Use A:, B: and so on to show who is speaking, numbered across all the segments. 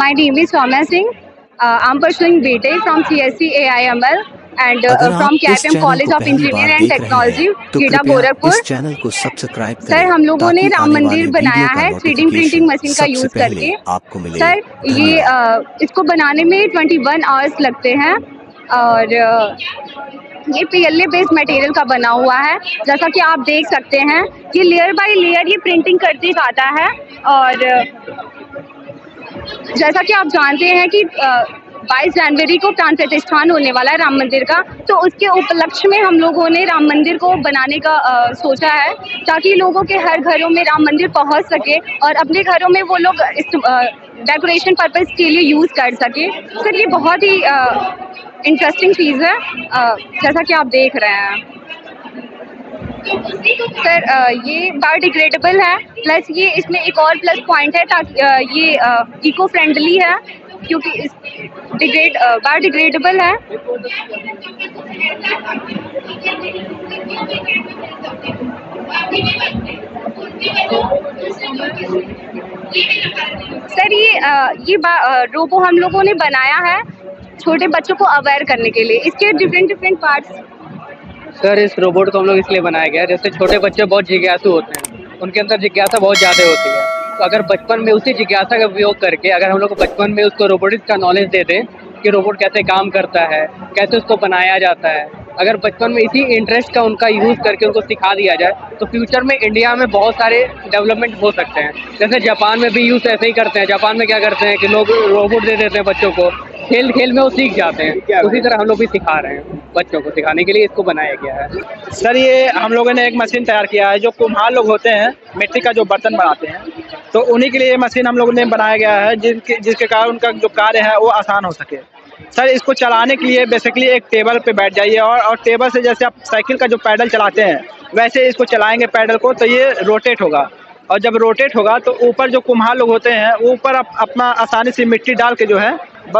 A: My name is Soumya Singh. Uh, I'm pursuing BTEC from CSC AIML and uh,
B: अगर
A: from
B: आप इस
A: KFM
B: channel
A: College
B: को
A: of
B: पहली
A: Engineering and Technology,
B: हैं तो
A: गीटा
B: कृपया
A: गोरखपुर
B: चैनल को सब्सक्राइब करें
A: सर हम लोगों ने राम मंदिर बनाया है थ्री प्रिंटिंग मशीन का यूज़ करके।
B: आपको
A: सर ये अ, इसको बनाने में 21 आवर्स लगते हैं और अ, ये पीएलए बेस्ड मटेरियल का बना हुआ है। जैसा कि आप देख सकते हैं ये लेयर बाय लेयर ये प्रिंटिंग करते जाता है और जैसा कि आप जानते हैं कि बाईस जनवरी को प्राण प्रतिष्ठान होने वाला है राम मंदिर का तो उसके उपलक्ष्य में हम लोगों ने राम मंदिर को बनाने का अ, सोचा है ताकि लोगों के हर घरों में राम मंदिर पहुँच सके और अपने घरों में वो लोग इस डेकोरेशन पर्पज़ के लिए यूज़ कर सके। सर ये बहुत ही इंटरेस्टिंग चीज़ है अ, जैसा कि आप देख रहे हैं। सर ये बायोडिग्रेडेबल है प्लस ये इसमें एक और प्लस पॉइंट है ताकि ये इको फ्रेंडली है क्योंकि इस डिग्रेड बायोडिग्रेडेबल है। सर ये अ, ये रोबो हम लोगों ने बनाया है छोटे बच्चों को अवेयर करने के लिए। इसके डिफरेंट डिफरेंट पार्ट्स
C: सर, इस रोबोट को हम लोग इसलिए बनाया गया जैसे छोटे बच्चे बहुत जिज्ञासु होते हैं, उनके अंदर जिज्ञासा बहुत ज़्यादा होती है। तो अगर बचपन में उसी जिज्ञासा का उपयोग करके, अगर हम लोग बचपन में उसको रोबोटिक्स का नॉलेज दे दें कि रोबोट कैसे काम करता है, कैसे उसको बनाया जाता है, अगर बचपन में इसी इंटरेस्ट का उनका यूज़ करके उनको सिखा दिया जाए तो फ्यूचर में इंडिया में बहुत सारे डेवलपमेंट हो सकते हैं। जैसे जापान में भी यूज़ ऐसे ही करते हैं, जापान में क्या करते हैं कि लोग रोबोट दे देते हैं बच्चों को खेल खेल में वो सीख जाते हैं। उसी तरह हम लोग भी सिखा रहे हैं बच्चों को सिखाने के लिए इसको बनाया गया है।
D: सर ये हम लोगों ने एक मशीन तैयार किया है जो कुम्हार लोग होते हैं मिट्टी का जो बर्तन बनाते हैं। तो उन्हीं के लिए ये मशीन हम लोगों ने बनाया गया है जिनके जिसके कारण उनका जो कार्य है वो आसान हो सके। सर इसको चलाने के लिए बेसिकली एक टेबल पे बैठ जाइए और और टेबल से जैसे आप साइकिल का जो पैडल चलाते हैं वैसे इसको चलाएँगे पैडल को तो ये रोटेट होगा। और जब रोटेट होगा तो ऊपर जो कुम्हार लोग होते हैं ऊपर अप, अपना आसानी से मिट्टी डाल के जो है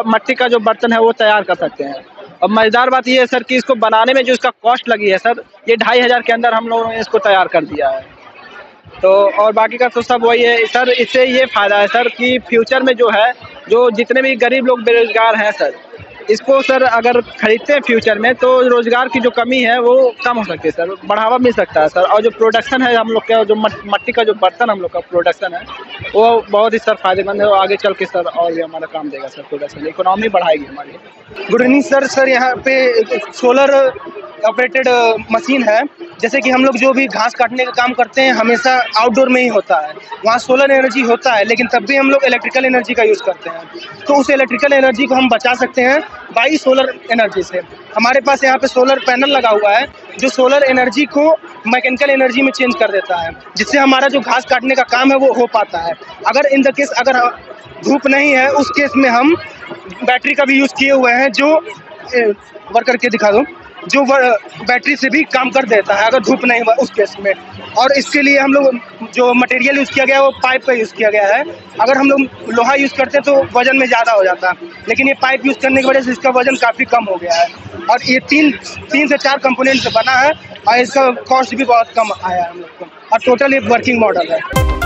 D: मिट्टी का जो बर्तन है वो तैयार कर सकते हैं। और मज़ेदार बात ये है सर कि इसको बनाने में जो इसका कॉस्ट लगी है सर, ये ढाई हज़ार के अंदर हम लोगों ने इसको तैयार कर दिया है। तो और बाकी का तो सब वही है। सर, इससे ये फ़ायदा है सर कि फ्यूचर में जो है, जो जितने भी गरीब लोग बेरोजगार हैं सर इसको सर अगर खरीदते हैं फ्यूचर में तो रोज़गार की जो कमी है, वो कम हो सकती है सर। बढ़ावा मिल सकता है सर। और जो प्रोडक्शन है, हम लोग का, जो मट- मट्टी का जो बर्तन हम लोग का प्रोडक्शन है, वो बहुत ही सर फ़ायदेमंद है और आगे चल के सर और भी हमारा काम देगा सर प्रोडक्शन इकोनॉमी बढ़ाएगी हमारी।
E: गुड इवनिंग सर सर यहाँ पे सोलर ऑपरेटेड मशीन है। जैसे कि हम लोग जो भी घास काटने का काम करते हैं, हमेशा आउटडोर में ही होता है। वहाँ सोलर एनर्जी होता है, लेकिन तब भी हम लोग इलेक्ट्रिकल एनर्जी का यूज़ करते हैं। तो उस इलेक्ट्रिकल एनर्जी को हम बचा सकते हैं। बाई सोलर एनर्जी से। हमारे पास यहाँ पे सोलर पैनल लगा हुआ है, जो सोलर एनर्जी को मैकेनिकल एनर्जी में चेंज कर देता है, जिससे हमारा जो घास काटने का काम है वो हो पाता है। अगर इन द केस, अगर धूप नहीं है, उस केस में हम बैटरी का भी यूज़ किए हुए हैं, जो वर्कर के दिखा दो। जो बैटरी से भी काम कर देता है, अगर धूप नहीं हुआ उस केस में। और इसके लिए हम लोग, जो मटेरियल यूज़ किया गया है, वो पाइप का यूज़ किया गया है। अगर हम लोग लोहा यूज़ करते हैं तो वज़न में ज़्यादा हो जाता है। लेकिन ये पाइप यूज़ करने की वजह से इसका वज़न काफ़ी कम हो गया है। और ये तीन तीन से चार कंपोनेंट से बना है, और इसका कॉस्ट भी बहुत कम आया है हम लोग को। और टोटल ये वर्किंग मॉडल है।